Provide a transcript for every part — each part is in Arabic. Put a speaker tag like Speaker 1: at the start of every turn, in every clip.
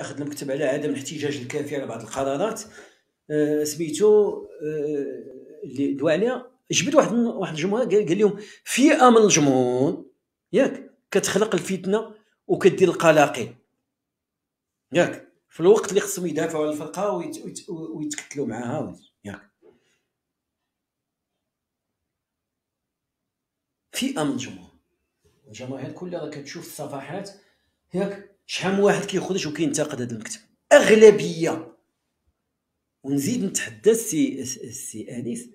Speaker 1: أخذ المكتب على عدم الاحتجاج الكافي على بعض القرارات. آه، سميتو آه، اللي دوا عليها جبد واحد واحد الجمهور قال لهم فئه من الجمهور ياك كتخلق الفتنة وكدير القلاقل ياك في الوقت اللي خصهم يدافعوا على الفرقة ويتكتلوا معاها ياك. فئه من الجمهور. الجماهير كلها كتشوف الصفحات ياك شحال من واحد كيخرج وكينتقد هذا المكتب؟ أغلبية. ونزيد نتحدى السي السي أنيس.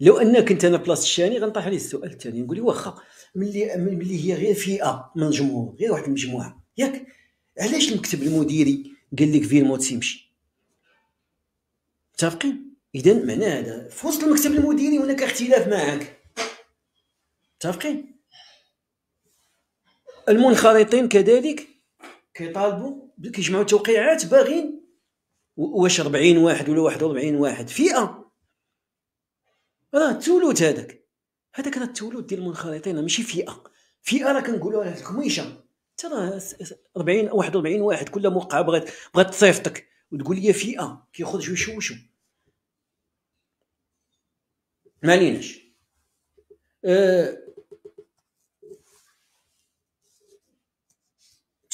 Speaker 1: لو أنك كنت أنا بلاصة الشاني غنطرح عليه السؤال الثاني نقول له واخا ملي ملي هي غير فئة من الجمهور غير واحد المجموعة ياك؟ علاش المكتب المديري قال لك فيلموت يمشي متفقين؟ اذا معنى هذا في وسط المكتب المديري هناك اختلاف معك متفقين؟ المنخرطين كذلك كيطالبوا كيجمعوا توقيعات باغين واش 40 واحد ولا 41 واحد؟ فئة. راه التولد هذاك. هذاك راه التولد ديال المنخرطين ماشي فئة. فئة راه كنقولوا لها الكميشه ترى 40 41 واحد كل موقعه بغات بغات تصيفطك وتقول لي فئة كيخرجوا يشوشوا ما عليناش أه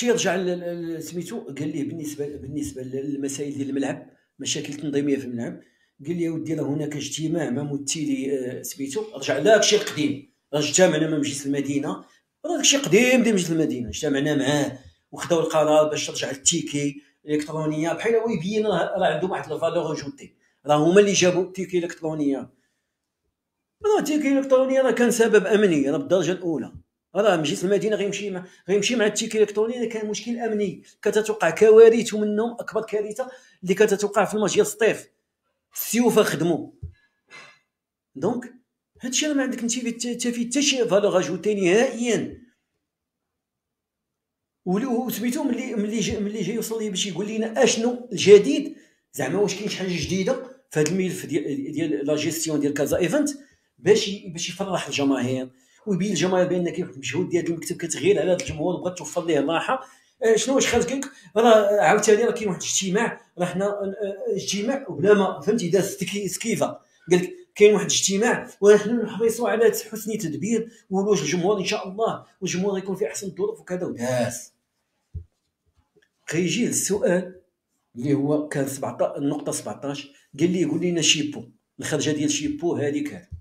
Speaker 1: تيرجع سميتو قال لي بالنسبة بالنسبة للمسائل ديال الملعب مشاكل تنظيمية في الملعب قال لي ودي راه هناك اجتماع مع ممثلي آه، سميتو رجع داك الشيء القديم راه اجتمعنا مع مجلس المدينة راه داك الشيء قديم ديال مجلس المدينة اجتمعنا معاه وخداو القرار باش ترجع التيكي الإلكترونية بحال هو يبين راه عندهم واحد الفالور أجوتي راه هما اللي جابوا ال ticket الالكترونيه راه ال ticket الالكترونيه راه كان سبب أمني راه بالدرجة الأولى. راه مجلس المدينة غيمشي مع غيمشي مع ال ticket الإلكتروني كان مشكل أمني كتتوقع كوارث ومنهم أكبر كارثة اللي كتتوقع في الماتش ديال السطيف السيوفة خدموا donc هادشي راه ما عندك انت فيه حتى شي valeur ajoutée نهائيا. وسميتو ملي ملي ملي جاي يوصل لي باش يقول لنا أشنو الجديد زعما واش كاين شي حاجة جديدة في هذا الملف ديال ديال لا جيستيون ديال Casa Event باش باش يفرح الجماهير. ويبين الجماهير بان واحد المجهود ديال المكتب كتغير على هذا الجمهور بغات توفر ليه الراحة. آه، شنو واش خرج كيك راه عاوتاني راه كاين واحد الاجتماع راه حنا آه، آه، اجتماع بلا ما فهمتي داز سكيفة. قال لك كاين واحد الاجتماع ونحن نحرصوا على حسن تدبير ولوج الجمهور إن شاء الله والجمهور يكون في أحسن الظروف وكذا وداز كيجي السؤال اللي هو كان 17 النقطه 17 قال لي قول لنا شيبو الخرجة ديال شيبو هذيك هذه.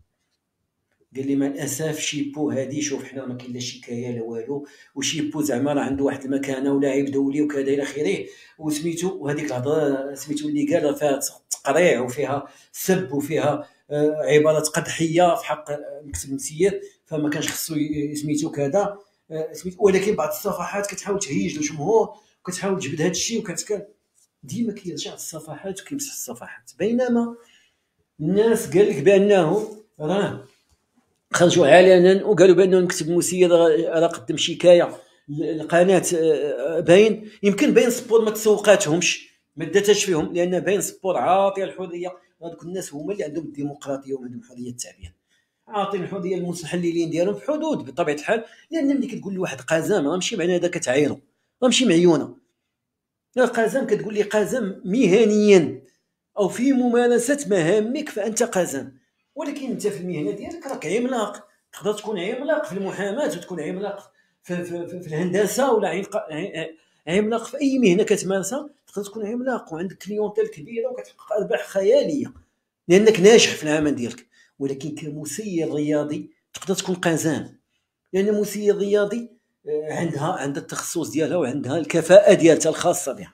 Speaker 1: قال لي مع الاسف شيبو هادي شوف حنا ما كاين لا شكاية لا والو. وشيبو زعما راه عنده واحد المكانة ولاعب دولي وكذا إلى آخره. وسميتو وهذيك الهضرة سميتو اللي قال فيها تقريع وفيها سب وفيها آه، عبارات قدحية في حق المكتب المسير. فما كانش خصو سميتو كذا آه، ولكن بعض الصفحات كتحاول تهيج الجمهور وكتحاول تجبد هذا الشيء وكتكال ديما كيرجع الصفحات وكيمسح الصفحات. بينما الناس قال لك بأنه راه خرجوا علنا وقالوا بان المكتب المسير راه قدم شكاية. القناة آه، باين. يمكن beIN Sport ما تسوقاتهمش ما داتهاش فيهم لأن beIN Sport عاطي الحرية. هذوك الناس هما اللي عندهم الديمقراطية وعندهم حريه التعبير عاطين الحرية للمتحللين ديالهم في حدود بطبيعة الحال. لأن ملي كتقول لواحد قزام راه ماشي معنى هذا كتعايرو راه ماشي معيونه. قزام كتقول لي قزام مهنيا أو في ممارسة مهامك فأنت قزام ولكن انت في المهنة ديالك راك عملاق. تقدر تكون عملاق في المحاماة وتكون عملاق في, في, في, في الهندسة ولا عملاق في أي مهنة كتمارسها تقدر تكون عملاق وعندك كليونتيل كبيرة وكتحقق أرباح خيالية لأنك ناجح في العمل ديالك. ولكن كمسير رياضي تقدر تكون قزام. لأن مسير رياضي آه، عندها عندها التخصص ديالها وعندها الكفاءة ديالها الخاصة بها.